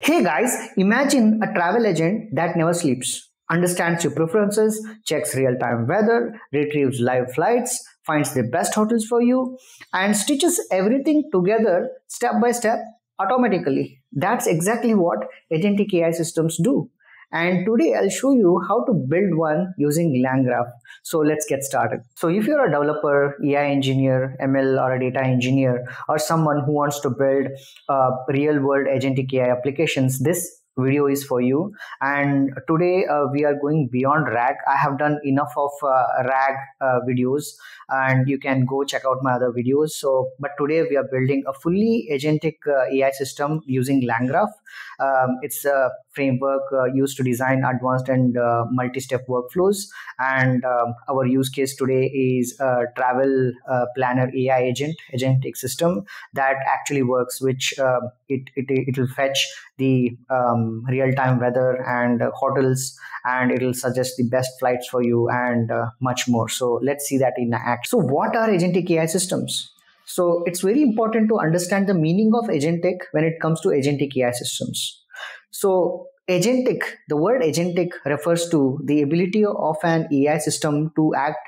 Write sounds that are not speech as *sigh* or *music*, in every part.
Hey guys, imagine a travel agent that never sleeps, understands your preferences, checks real time weather, retrieves live flights, finds the best hotels for you, and stitches everything together step by step automatically. That's exactly what agentic AI systems do. And today I'll show you how to build one using LangGraph. So let's get started. So if you're a developer, AI engineer, ML or a data engineer, or someone who wants to build uh, real world agentic AI applications, this video is for you. And today uh, we are going beyond rag. I have done enough of uh, rag uh, videos and you can go check out my other videos. So but today we are building a fully agentic uh, ai system using langgraph um, it's a framework uh, used to design advanced and uh, multi-step workflows. And um, our use case today is a travel planner ai agent agentic system that actually works which um, it, it, it will fetch the um, real-time weather and uh, hotels and it'll suggest the best flights for you and uh, much more. So let's see that in act. So what are agentic ai systems? So it's very important to understand the meaning of agentic when it comes to agentic ai systems. So agentic the word agentic refers to the ability of an ai system to act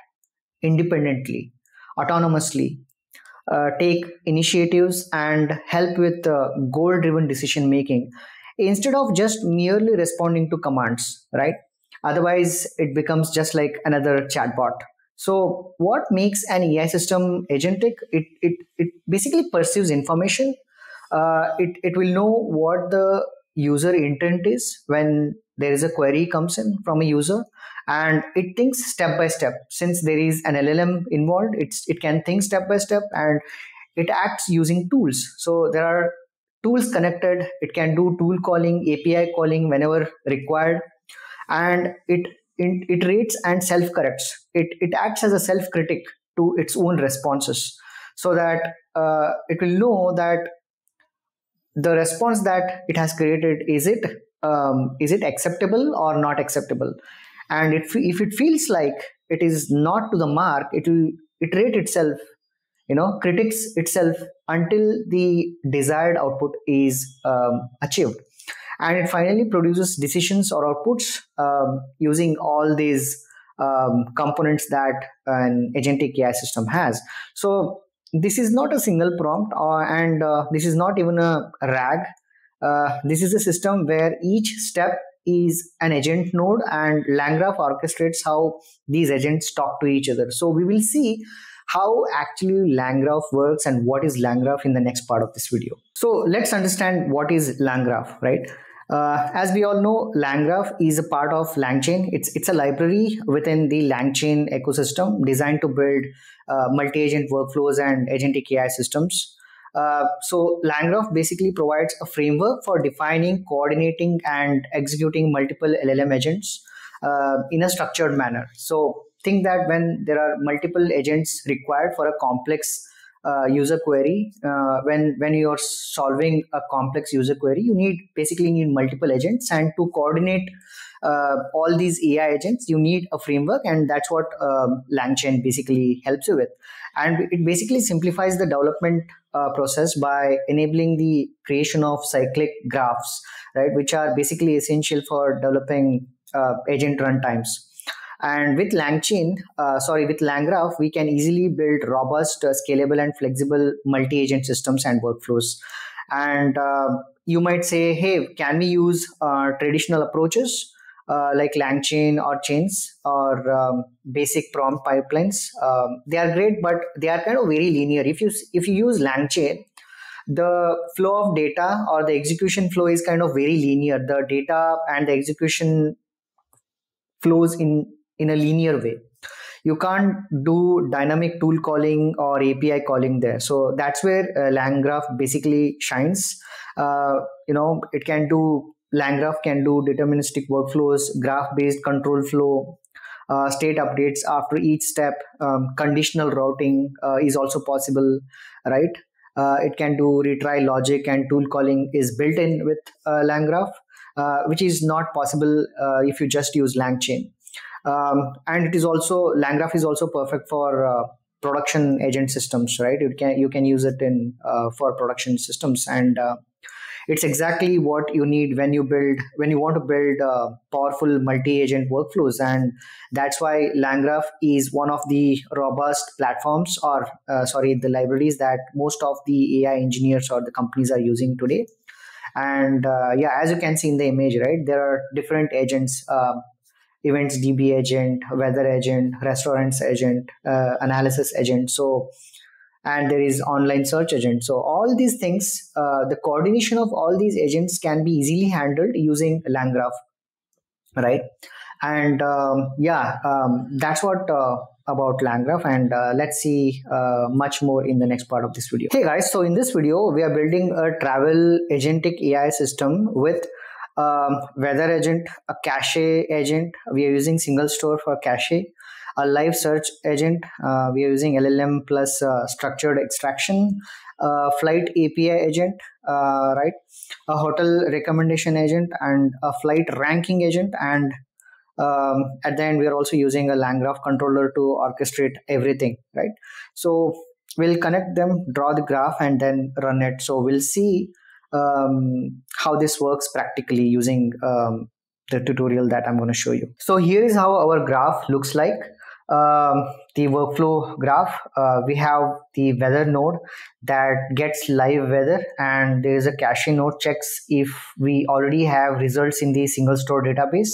independently autonomously uh, take initiatives and help with uh, goal driven decision making instead of just merely responding to commands right? Otherwise it becomes just like another chatbot. So what makes an ai system agentic? It it, it basically perceives information. Uh, it, it will know what the user intent is when there is a query comes in from a user and it thinks step by step. Since there is an llm involved it's it can think step by step and it acts using tools. So there are tools connected. It can do tool calling api calling whenever required and it it iterates and self corrects it it acts as a self critic to its own responses so that uh, it will know that the response that it has created is it um, is it acceptable or not acceptable? And if, if it feels like it is not to the mark it will iterate itself you know critics itself until the desired output is um, achieved. And it finally produces decisions or outputs um, using all these um, components that an agentic ai system has. So this is not a single prompt uh, and uh, this is not even a rag uh, this is a system where each step is an agent node and LangGraph orchestrates how these agents talk to each other. So we will see how actually LangGraph works and what is LangGraph in the next part of this video. So let's understand what is LangGraph, right? Uh, as we all know, LangGraph is a part of LangChain. It's it's a library within the LangChain ecosystem designed to build uh, multi-agent workflows and agentic AI systems. Uh, so LangGraph basically provides a framework for defining, coordinating, and executing multiple LLM agents uh, in a structured manner. So think that when there are multiple agents required for a complex uh, user query, uh, when when you're solving a complex user query, you need basically need multiple agents, and to coordinate uh, all these AI agents, you need a framework, and that's what um, LangChain basically helps you with. And it basically simplifies the development uh, process by enabling the creation of cyclic graphs, right, which are basically essential for developing uh, agent runtimes. And with LangChain, uh, sorry, with LangGraph, we can easily build robust, uh, scalable, and flexible multi-agent systems and workflows. And uh, you might say, hey, can we use uh, traditional approaches? Uh, like LangChain or chains or um, basic prompt pipelines. Um, they are great, but they are kind of very linear. If you if you use LangChain, the flow of data or the execution flow is kind of very linear. The data and the execution flows in in a linear way. You can't do dynamic tool calling or API calling there. So that's where uh, LangGraph basically shines. Uh, you know, it can do LangGraph can do deterministic workflows, graph-based control flow, uh, state updates after each step. Um, conditional routing uh, is also possible, right? Uh, it can do retry logic and tool calling is built in with uh, LangGraph, uh, which is not possible uh, if you just use LangChain. Um, and it is also LangGraph is also perfect for production agent systems, right? You can you can use it in for production systems and it's exactly what you need when you build when you want to build uh, powerful multi-agent workflows. And that's why langgraph is one of the robust platforms or uh, sorry the libraries that most of the ai engineers or the companies are using today. And uh, yeah as you can see in the image right there are different agents uh, events db agent weather agent restaurants agent uh, analysis agent. So and there is online search agent. So all these things uh, the coordination of all these agents can be easily handled using langgraph right? And um, yeah um, that's what uh, about langgraph and uh, let's see uh, much more in the next part of this video. Hey guys so in this video we are building a travel agentic ai system with um, weather agent a cache agent. We are using SingleStore for cache a live search agent. Uh, we are using LLM plus uh, structured extraction, a flight API agent, uh, right? A hotel recommendation agent and a flight ranking agent. And um, at the end, we are also using a LangGraph controller to orchestrate everything, right? So we'll connect them, draw the graph, and then run it. So we'll see um, how this works practically using um, the tutorial that I'm going to show you. So here is how our graph looks like um, the workflow graph, uh, we have the weather node that gets live weather, and there is a caching node checks if we already have results in the SingleStore database,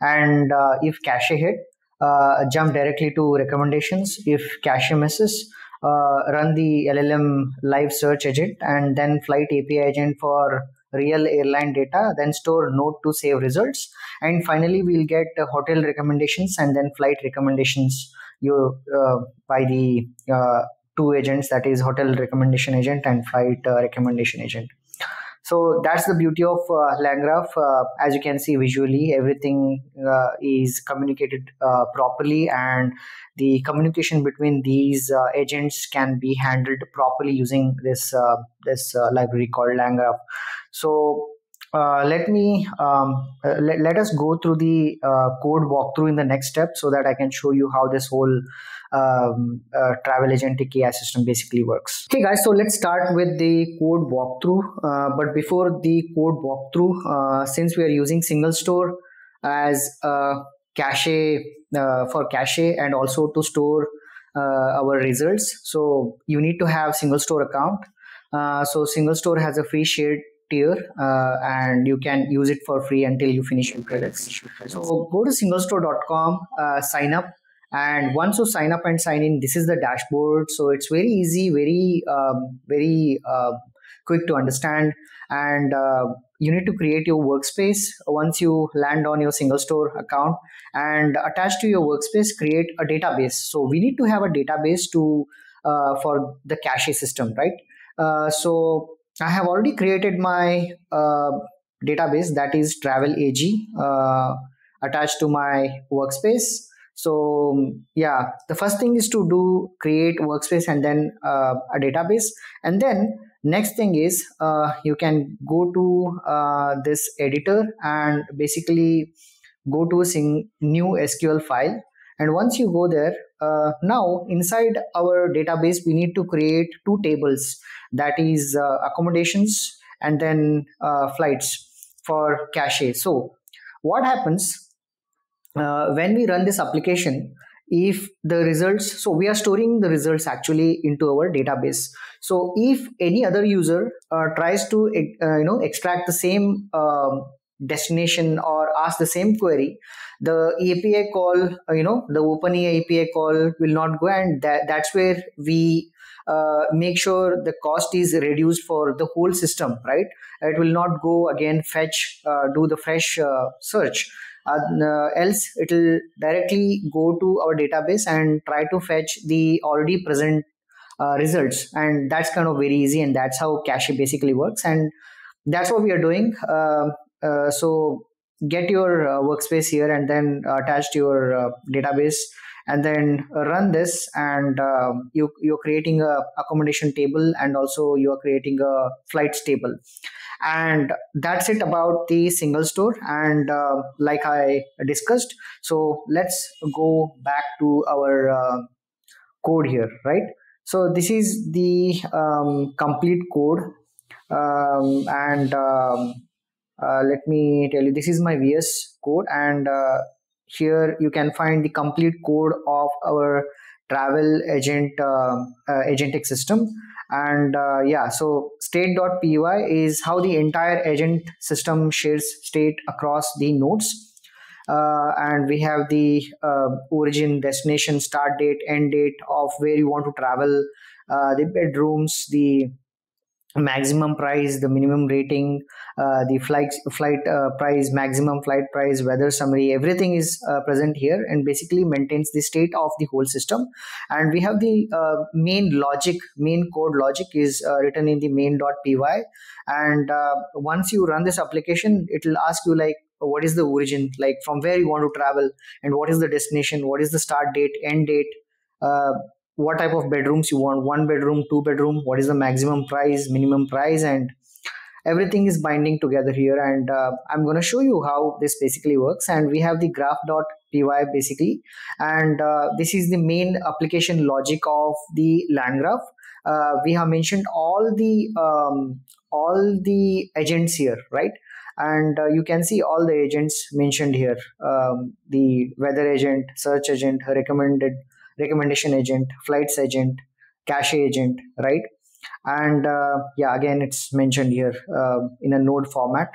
and uh, if cache hit, uh, jump directly to recommendations. If cache misses, uh, run the LLM live search agent, and then flight API agent for real airline data, then store node to save results, and finally we'll get hotel recommendations and then flight recommendations you uh, by the uh, two agents that is hotel recommendation agent and flight uh, recommendation agent. So that's the beauty of uh, LangGraph. Uh, as you can see visually, everything uh, is communicated uh, properly, and the communication between these uh, agents can be handled properly using this uh, this library called LangGraph. So let me um, let, let us go through the code walkthrough in the next step so that I can show you how this whole um, uh, travel agentic AI system basically works. Okay, guys, so let's start with the code walkthrough. Uh, but before the code walkthrough, uh, since we are using SingleStore as a cache uh, for cache and also to store uh, our results, so you need to have SingleStore account. Uh, so SingleStore has a free shared tier uh, and you can use it for free until you finish your credits. So go to singlestore.com, uh, sign up. And once you sign up and sign in this is the dashboard. So it's very easy very um, very uh, quick to understand. And uh, you need to create your workspace. Once you land on your SingleStore account and attached to your workspace create a database. So we need to have a database to uh, for the cache system right? Uh, so i have already created my uh, database that is travel ag uh, attached to my workspace. So yeah the first thing is to do create workspace and then uh, a database. And then next thing is uh, you can go to uh, this editor and basically go to a new sql file. And once you go there uh, now inside our database we need to create two tables. That is uh, accommodations and then uh, flights for cache. So what happens uh, when we run this application if the results so we are storing the results actually into our database. So if any other user uh, tries to uh, you know extract the same um, destination or ask the same query the api call uh, you know the openai api call will not go and that, that's where we uh, make sure the cost is reduced for the whole system right? It will not go again fetch uh, do the fresh uh, search. Uh, else it will directly go to our database and try to fetch the already present uh, results. And that's kind of very easy and that's how cache basically works. And that's what we are doing. Uh so get your uh, workspace here and then attach to your uh, database and then run this and um, you, you're creating a accommodation table and also you are creating a flights table. And that's it about the SingleStore and uh, like i discussed so let's go back to our uh, code here right? So this is the um, complete code um, and um, uh, let me tell you this is my vs code and uh, here you can find the complete code of our travel agent uh, uh agentic system. And uh, yeah so state.py is how the entire agent system shares state across the nodes. Uh, and we have the uh, origin destination start date end date of where you want to travel uh, the bedrooms the maximum price the minimum rating uh, the flight flight uh, price maximum flight price weather summary everything is uh, present here and basically maintains the state of the whole system. And we have the uh, main logic main code logic is uh, written in the main.py and uh, once you run this application it will ask you like what is the origin? Like from where you want to travel? And what is the destination? What is the start date end date what type of bedrooms you want one bedroom two bedroom what is the maximum price minimum price and everything is binding together here. And uh, i'm going to show you how this basically works. And we have the graph.py basically. And uh, this is the main application logic of the LangGraph uh, we have mentioned all the um, all the agents here right? And uh, you can see all the agents mentioned here. Um, the weather agent search agent recommended recommendation agent, flights agent, cache agent, right? And uh, yeah, again, it's mentioned here uh, in a node format,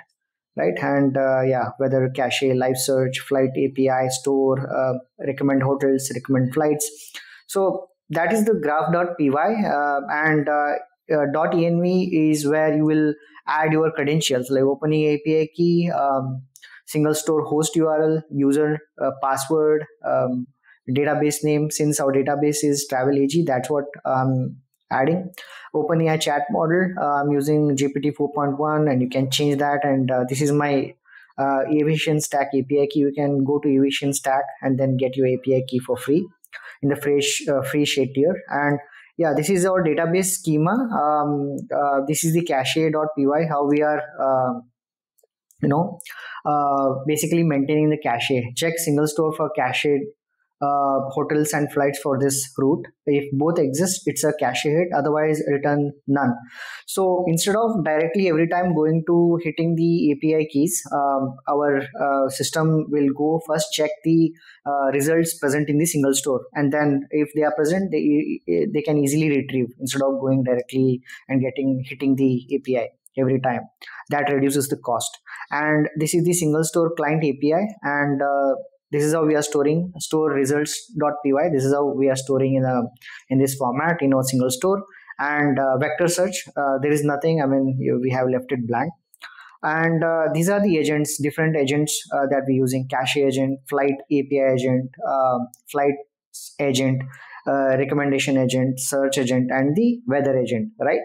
right? And uh, yeah, weather cache, live search, flight API, store, uh, recommend hotels, recommend flights. So that is the graph.py uh, and uh, .env is where you will add your credentials like OpenAI API key, um, SingleStore host URL, user, password, um, database name since our database is travel ag that's what i'm adding. Openai chat model uh, i'm using gpt 4.1 and you can change that and uh, this is my uh, aviation stack api key. You can go to aviation stack and then get your api key for free in the fresh uh, free shade tier. And yeah this is our database schema. Um, uh, this is the cache.py how we are uh, you know uh, basically maintaining the cache. Check SingleStore for cache uh, hotels and flights for this route. If both exist, it's a cache hit, otherwise return none. So instead of directly every time going to hitting the API keys, um, our uh, system will go first check the uh, results present in the SingleStore. And then if they are present, they, they can easily retrieve instead of going directly and getting hitting the API every time. That reduces the cost. And this is the SingleStore client API and uh, this is how we are storing store results.py this is how we are storing in a in this format in a SingleStore. And uh, vector search uh, there is nothing. I mean we have left it blank. And uh, these are the agents different agents uh, that we're using cache agent flight api agent uh, flight agent uh, recommendation agent search agent and the weather agent right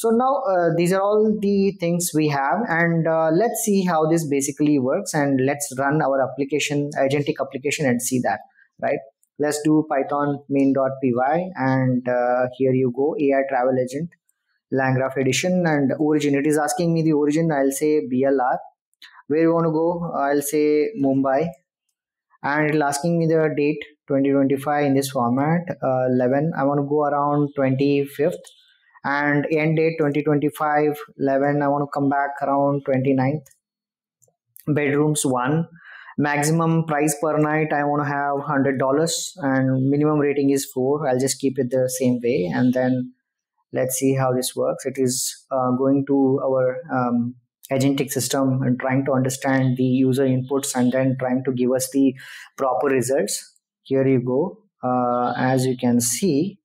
so now uh, these are all the things we have and uh, let's see how this basically works and let's run our application agentic application and see that right? Let's do python main.py and uh, here you go ai travel agent LangGraph edition and origin. It is asking me the origin. I'll say blr where you want to go? I'll say mumbai. And it's asking me the date 2025 in this format uh, 11 i want to go around 25th and end date 2025 11 i want to come back around 29th bedrooms one. Maximum price per night i want to have $100 and minimum rating is 4 i'll just keep it the same way and then let's see how this works. It is uh, going to our um, agentic system and trying to understand the user inputs and then trying to give us the proper results. Here you go. Uh, as you can see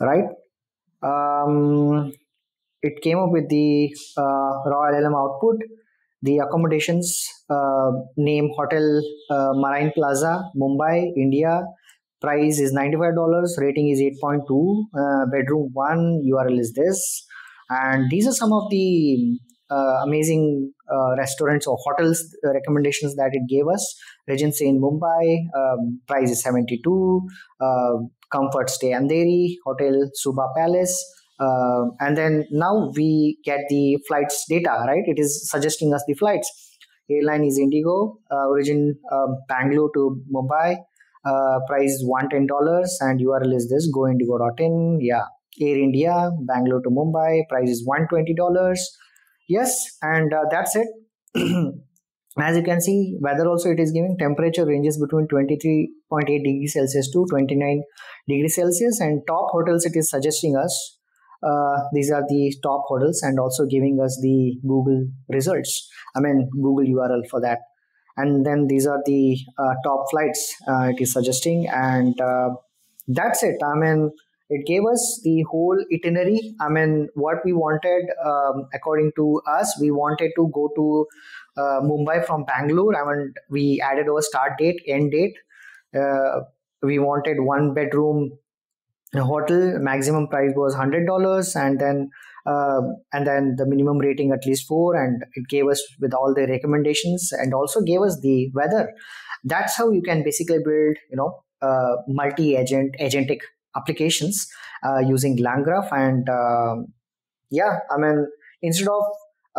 right um, it came up with the uh, raw LLM output. The accommodations uh, name Hotel uh, Marine Plaza, Mumbai, India. Price is $95. Rating is 8.2. Uh, bedroom 1. URL is this. And these are some of the uh, amazing uh, restaurants or hotels recommendations that it gave us. Regency in Mumbai. Um, price is 72 Comfort Stay Andheri, Hotel Suba Palace. Uh, and then now we get the flights data, right? It is suggesting us the flights. Airline is Indigo, uh, origin um, Bangalore to Mumbai, uh, price $110 and URL is this goindigo.in. Yeah, Air India, Bangalore to Mumbai, price is $120. Yes, and uh, that's it. *clears throat* As you can see, weather also it is giving temperature ranges between 23.8 degrees Celsius to 29 degrees Celsius, and top hotels it is suggesting us. Uh, these are the top hotels and also giving us the Google results. I mean, Google URL for that. And then these are the uh, top flights uh, it is suggesting, and uh, that's it. I mean, it gave us the whole itinerary. I mean, what we wanted, um, according to us, we wanted to go to Mumbai from Bangalore. I mean, we added our start date, end date. Uh, we wanted one bedroom hotel. Maximum price was hundred dollars, and then uh, and then the minimum rating at least four. And it gave us with all the recommendations, and also gave us the weather. That's how you can basically build, you know, uh, multi-agent agentic applications uh, using LangGraph. And um, yeah, I mean, instead of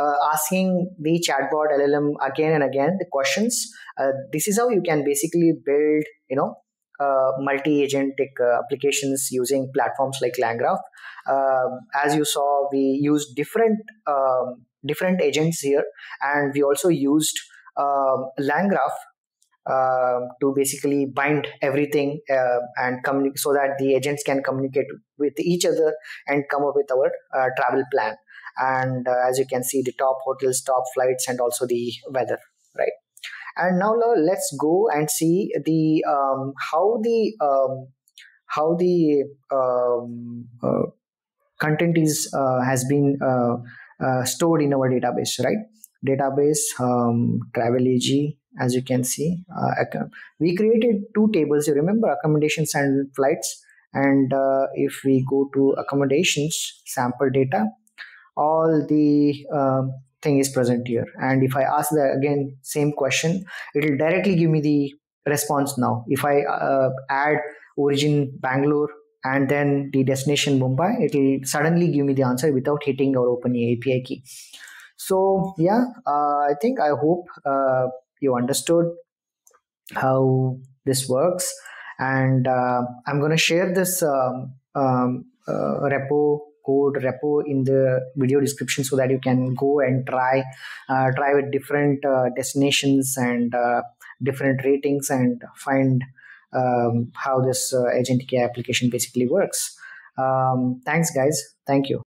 uh, asking the chatbot LLM again and again the questions, uh, this is how you can basically build, you know, uh, multi-agentic uh, applications using platforms like LangGraph. Um, as you saw, we used different um, different agents here, and we also used um, LangGraph uh, to basically bind everything uh, and communicate so that the agents can communicate with each other and come up with our uh, travel plan and uh, as you can see the top hotels top flights and also the weather right? And now let's go and see the um, how the um, how the um, uh, content is uh, has been stored in our database right? Database um, travel AG as you can see uh, we created two tables you remember? Accommodations and flights. And uh, if we go to accommodations sample data all the uh, thing is present here. And if i ask the again same question it will directly give me the response now. If i uh, add origin bangalore and then the destination mumbai it will suddenly give me the answer without hitting our open api key. So yeah uh, i think i hope uh, you understood how this works. And uh, i'm going to share this um, um, uh, repo code repo in the video description so that you can go and try uh, try with different uh, destinations and uh, different ratings and find um, how this uh, agent application basically works. Um, thanks guys. Thank you